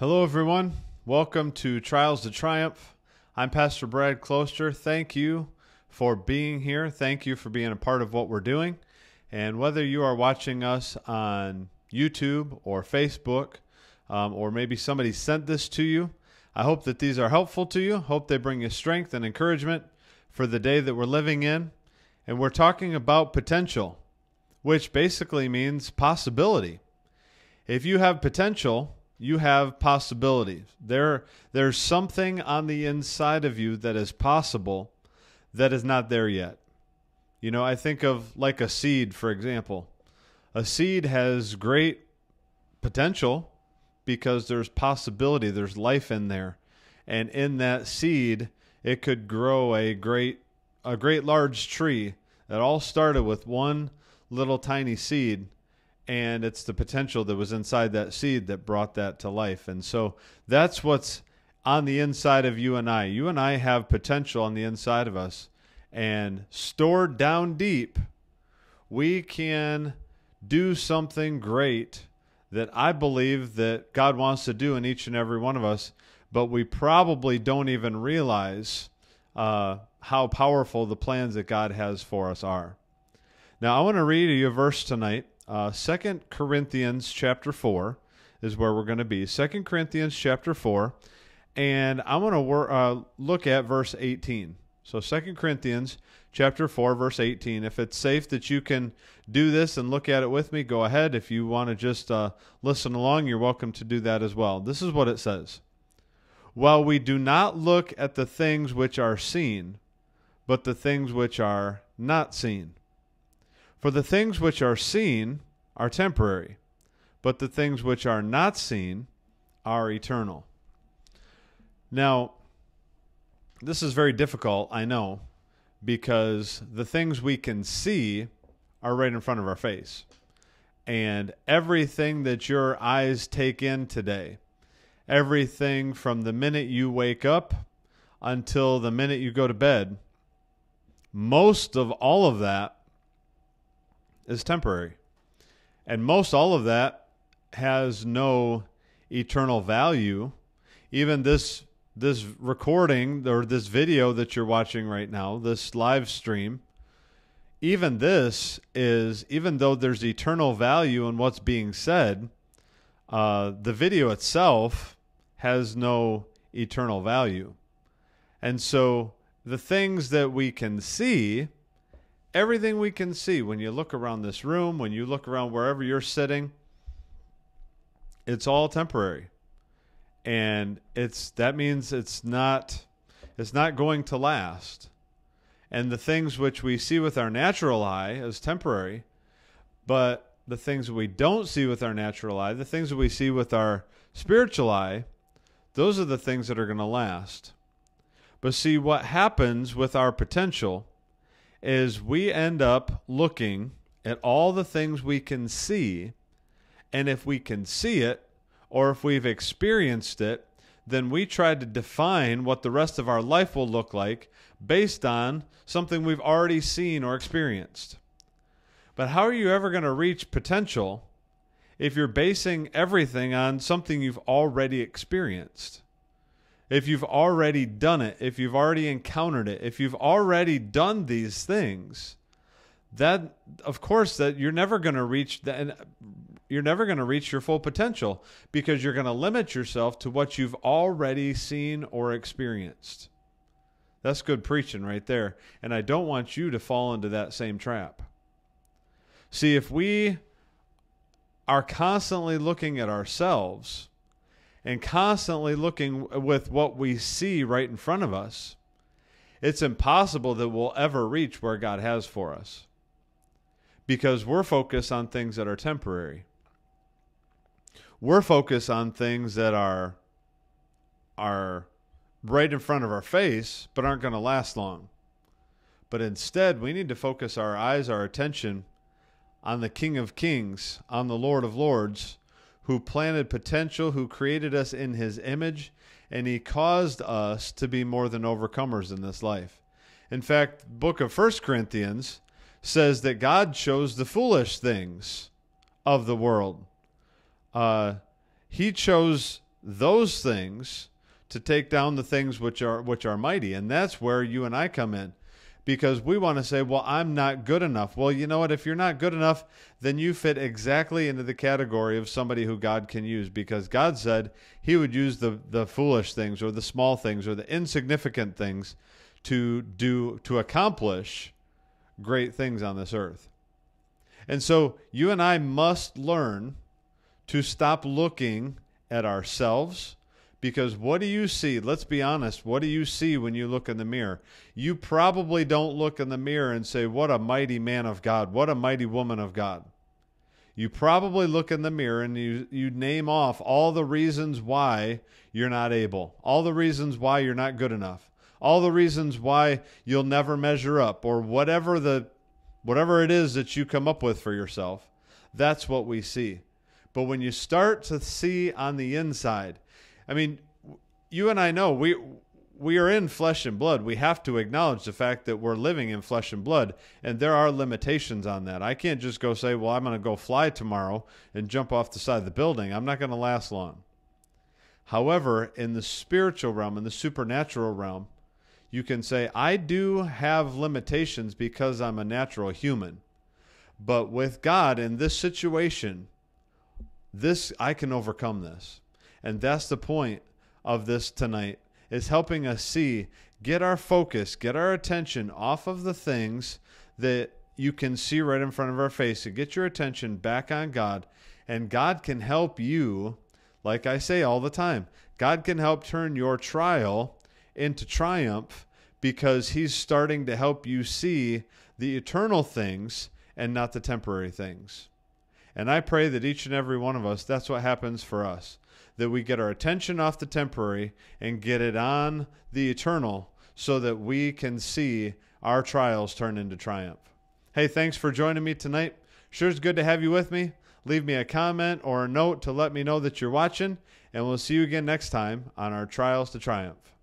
Hello, everyone. Welcome to Trials to Triumph. I'm Pastor Brad Closter. Thank you for being here. Thank you for being a part of what we're doing. And whether you are watching us on YouTube or Facebook, um, or maybe somebody sent this to you, I hope that these are helpful to you. Hope they bring you strength and encouragement for the day that we're living in. And we're talking about potential, which basically means possibility. If you have potential, you have possibilities. There, there's something on the inside of you that is possible that is not there yet. You know, I think of like a seed, for example. A seed has great potential because there's possibility, there's life in there. And in that seed, it could grow a great a great large tree that all started with one little tiny seed and it's the potential that was inside that seed that brought that to life. And so that's what's on the inside of you and I. You and I have potential on the inside of us, and stored down deep, we can do something great that I believe that God wants to do in each and every one of us, but we probably don't even realize uh, how powerful the plans that God has for us are. Now, I want to read you a verse tonight uh, Second Corinthians chapter four is where we're going to be. Second Corinthians chapter four, and I'm going to wor- uh, look at verse eighteen. So Second Corinthians chapter four, verse eighteen. If it's safe that you can do this and look at it with me, go ahead. If you want to just uh, listen along, you're welcome to do that as well. This is what it says. While we do not look at the things which are seen, but the things which are not seen. For the things which are seen are temporary, but the things which are not seen are eternal. Now, this is very difficult, I know, because the things we can see are right in front of our face. And everything that your eyes take in today, everything from the minute you wake up until the minute you go to bed, most of all of that is temporary. And most all of that has no eternal value. Even this this recording or this video that you're watching right now, this live stream, even this is even though there's eternal value in what's being said, uh, the video itself has no eternal value. And so the things that we can see everything we can see when you look around this room, when you look around wherever you're sitting, it's all temporary. And it's that means it's not it's not going to last. And the things which we see with our natural eye is temporary, but the things we don't see with our natural eye, the things that we see with our spiritual eye, those are the things that are going to last. But see what happens with our potential is we end up looking at all the things we can see, and if we can see it, or if we've experienced it, then we try to define what the rest of our life will look like based on something we've already seen or experienced. But how are you ever going to reach potential if you're basing everything on something you've already experienced? If you've already done it, if you've already encountered it, if you've already done these things, that of course that you're never going to reach that you're never going to reach your full potential because you're going to limit yourself to what you've already seen or experienced. That's good preaching right there. And I don't want you to fall into that same trap. See, if we are constantly looking at ourselves and constantly looking with what we see right in front of us, it's impossible that we'll ever reach where God has for us because we're focused on things that are temporary. We're focused on things that are are right in front of our face but aren't going to last long. But instead, we need to focus our eyes, our attention on the King of Kings, on the Lord of Lords, who planted potential, who created us in his image, and he caused us to be more than overcomers in this life. In fact, book of First Corinthians says that God chose the foolish things of the world. Uh, he chose those things to take down the things which are which are mighty. And that's where you and I come in. Because we want to say, well, I'm not good enough. Well, you know what? If you're not good enough, then you fit exactly into the category of somebody who God can use. Because God said He would use the, the foolish things or the small things or the insignificant things to do to accomplish great things on this earth. And so you and I must learn to stop looking at ourselves because what do you see? Let's be honest. What do you see when you look in the mirror? You probably don't look in the mirror and say, What a mighty man of God. What a mighty woman of God. You probably look in the mirror and you, you name off all the reasons why you're not able, all the reasons why you're not good enough, all the reasons why you'll never measure up, or whatever the whatever it is that you come up with for yourself. That's what we see. But when you start to see on the inside, I mean, you and I know we we are in flesh and blood. We have to acknowledge the fact that we're living in flesh and blood, and there are limitations on that. I can't just go say, "Well, I'm going to go fly tomorrow and jump off the side of the building." I'm not going to last long. However, in the spiritual realm, in the supernatural realm, you can say, "I do have limitations because I'm a natural human." But with God in this situation, this I can overcome this. And that's the point of this tonight is helping us see get our focus, get our attention off of the things that you can see right in front of our face and get your attention back on God and God can help you like I say all the time. God can help turn your trial into triumph because he's starting to help you see the eternal things and not the temporary things. And I pray that each and every one of us, that's what happens for us. That we get our attention off the temporary and get it on the eternal so that we can see our trials turn into triumph. Hey, thanks for joining me tonight. Sure is good to have you with me. Leave me a comment or a note to let me know that you're watching, and we'll see you again next time on our Trials to Triumph.